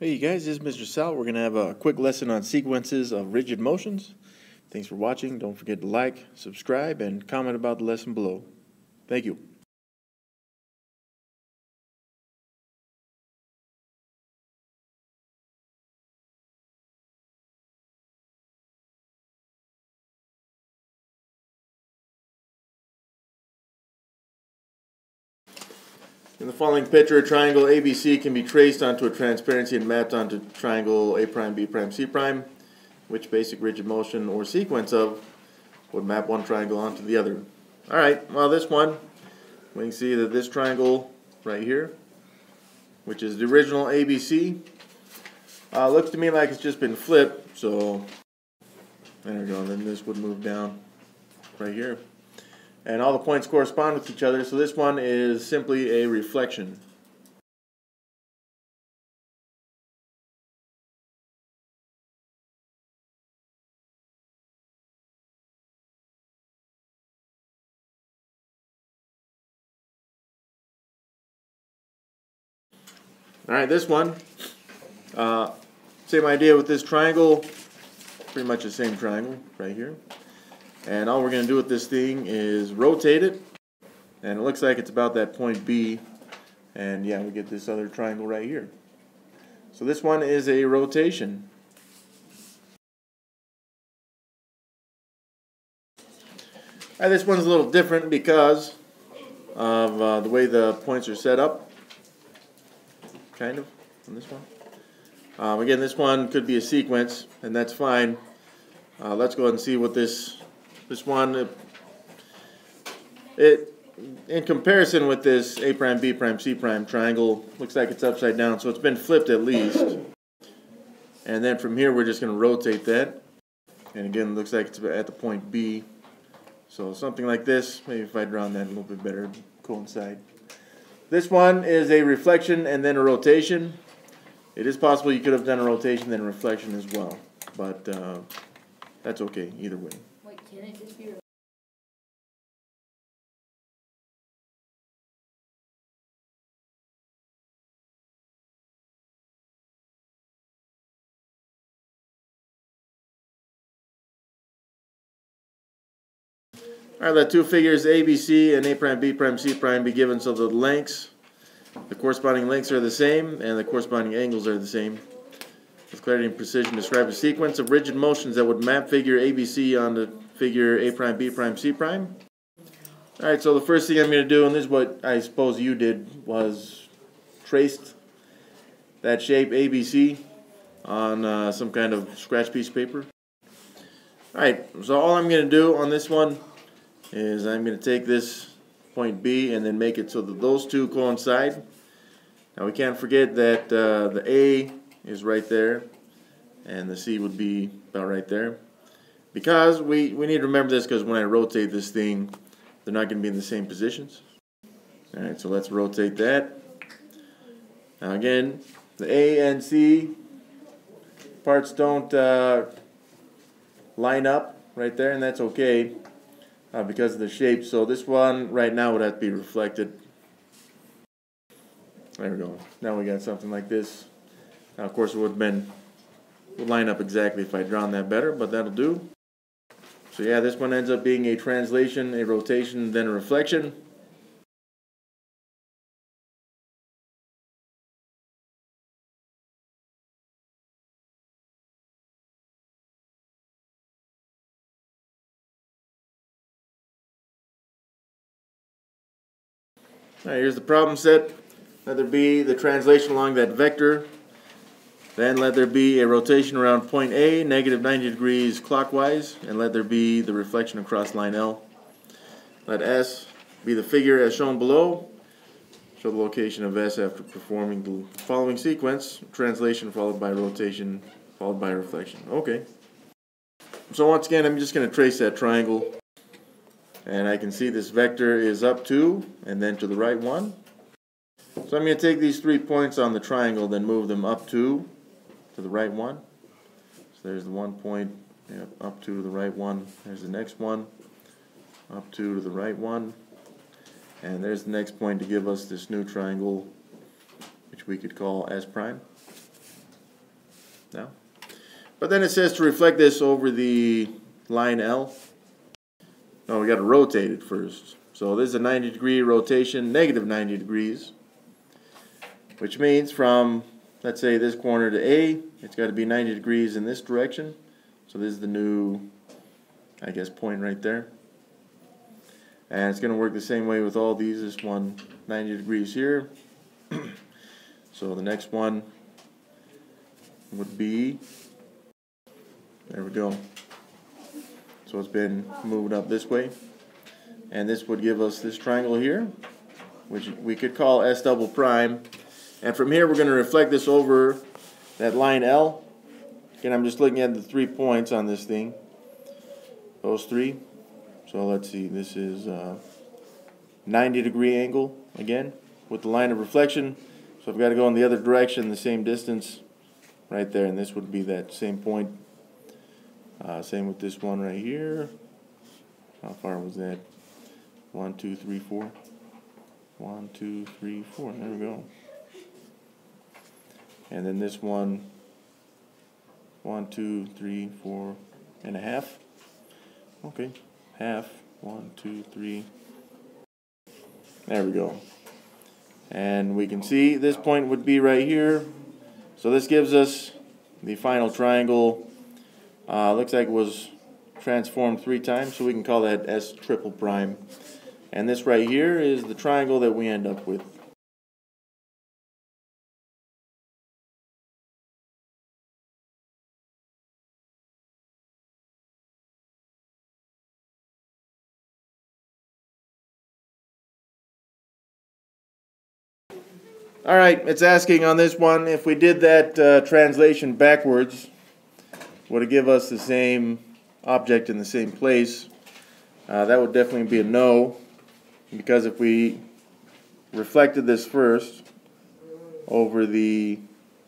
Hey you guys, this is Mr. Sal. We're going to have a quick lesson on sequences of rigid motions. Thanks for watching. Don't forget to like, subscribe, and comment about the lesson below. Thank you. In the following picture, a triangle ABC can be traced onto a transparency and mapped onto triangle A prime, B prime, C prime, which basic rigid motion or sequence of would map one triangle onto the other. Alright, well this one, we can see that this triangle right here, which is the original ABC, uh, looks to me like it's just been flipped, so there we go, then this would move down right here and all the points correspond with each other. So this one is simply a reflection. All right, this one, uh, same idea with this triangle, pretty much the same triangle right here. And all we're going to do with this thing is rotate it. And it looks like it's about that point B. And yeah, we get this other triangle right here. So this one is a rotation. This one's a little different because of uh, the way the points are set up. Kind of, on this one. Um, again, this one could be a sequence, and that's fine. Uh, let's go ahead and see what this this one, it, it, in comparison with this A prime, B prime, C prime triangle, looks like it's upside down, so it's been flipped at least. And then from here, we're just going to rotate that. And again, looks like it's at the point B. So something like this, maybe if I draw that a little bit better, coincide. This one is a reflection and then a rotation. It is possible you could have done a rotation then a reflection as well, but uh, that's okay either way. Can it just be All right, let two figures ABC and A prime, B prime, C prime be given so the lengths, the corresponding lengths are the same and the corresponding angles are the same. With clarity and precision, describe a sequence of rigid motions that would map figure ABC onto figure A prime, B prime, C prime. Alright, so the first thing I'm going to do, and this is what I suppose you did, was traced that shape ABC on uh, some kind of scratch piece of paper. Alright, so all I'm going to do on this one is I'm going to take this point B and then make it so that those two coincide. Now we can't forget that uh, the A is right there and the C would be about right there. Because we, we need to remember this because when I rotate this thing, they're not going to be in the same positions. Alright, so let's rotate that. Now again, the A and C parts don't uh, line up right there, and that's okay uh, because of the shape. So this one right now would have to be reflected. There we go. Now we got something like this. Now, of course, it would have been would line up exactly if I'd drawn that better, but that'll do. So yeah, this one ends up being a translation, a rotation, then a reflection. All right, here's the problem set. Let there be the translation along that vector then let there be a rotation around point A, negative 90 degrees clockwise, and let there be the reflection across line L. Let S be the figure as shown below. Show the location of S after performing the following sequence, translation followed by rotation, followed by reflection. Okay. So once again, I'm just going to trace that triangle. And I can see this vector is up two, and then to the right one. So I'm going to take these three points on the triangle, then move them up two, to the right one. So there's the one point, up to the right one. There's the next one, up to to the right one. And there's the next point to give us this new triangle, which we could call S prime. now. But then it says to reflect this over the line L. No, we got to rotate it first. So this is a 90 degree rotation, negative 90 degrees, which means from, let's say, this corner to A, it's got to be 90 degrees in this direction. So this is the new, I guess, point right there. And it's going to work the same way with all these. This one 90 degrees here. so the next one would be, there we go. So it's been moved up this way. And this would give us this triangle here, which we could call S double prime. And from here we're going to reflect this over that line L. Again, I'm just looking at the three points on this thing. Those three. So let's see, this is a uh, 90 degree angle again with the line of reflection. So I've got to go in the other direction, the same distance right there, and this would be that same point. Uh, same with this one right here. How far was that? One, two, three, four. One, two, three, four. There we go. And then this one, one, two, three, four and a half. Okay half. One, two, three. There we go. And we can see this point would be right here. So this gives us the final triangle. Uh, looks like it was transformed three times, so we can call that S triple prime. And this right here is the triangle that we end up with. All right, it's asking on this one if we did that uh, translation backwards, would it give us the same object in the same place? Uh, that would definitely be a no, because if we reflected this first over the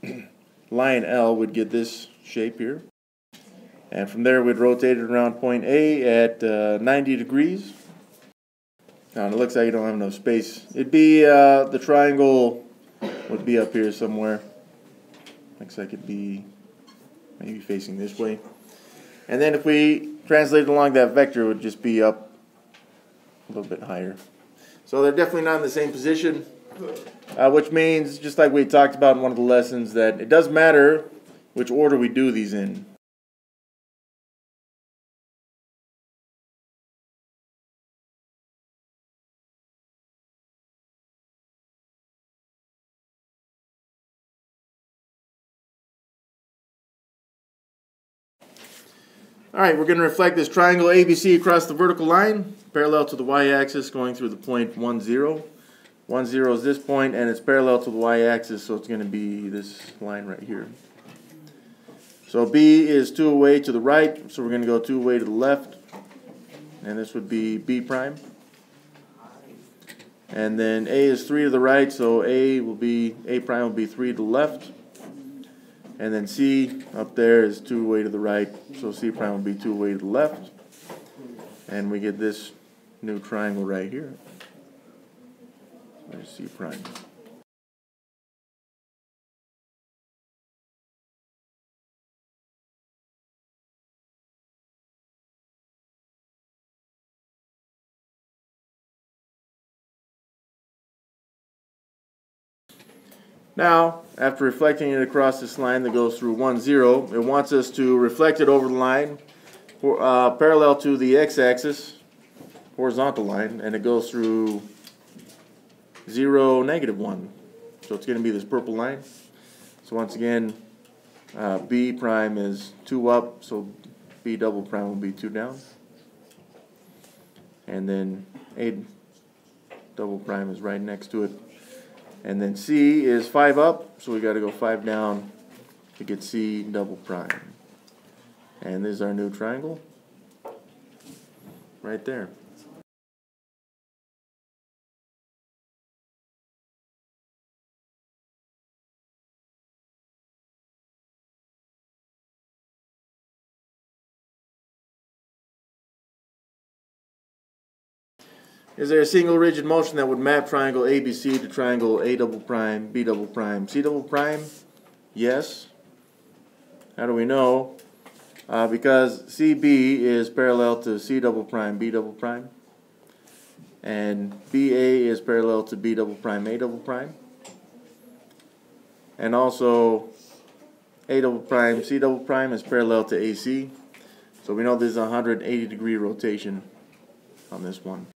line L, we'd get this shape here. And from there, we'd rotate it around point A at uh, 90 degrees. Now, it looks like you don't have enough space. It'd be uh, the triangle would be up here somewhere. Looks like it'd be maybe facing this way. And then if we translate it along that vector, it would just be up a little bit higher. So they're definitely not in the same position, uh, which means, just like we talked about in one of the lessons, that it does matter which order we do these in. All right, we're going to reflect this triangle ABC across the vertical line, parallel to the y-axis going through the point 1, 0. 1, 0 is this point, and it's parallel to the y-axis, so it's going to be this line right here. So B is 2 away to the right, so we're going to go 2 away to the left, and this would be B prime. And then A is 3 to the right, so A will be, A prime will be 3 to the left. And then C up there is 2 away to the right, so C prime will be 2 away to the left. And we get this new triangle right here. There's C prime. Now, after reflecting it across this line that goes through 1, 0, it wants us to reflect it over the line uh, parallel to the x-axis, horizontal line, and it goes through 0, negative 1. So it's going to be this purple line. So once again, uh, B prime is 2 up, so B double prime will be 2 down. And then A double prime is right next to it. And then C is 5 up, so we got to go 5 down to get C double prime. And this is our new triangle right there. Is there a single rigid motion that would map triangle ABC to triangle A double prime, B double prime, C double prime? Yes. How do we know? Uh, because CB is parallel to C double prime, B double prime. And BA is parallel to B double prime, A double prime. And also A double prime, C double prime is parallel to AC. So we know there's a 180 degree rotation on this one.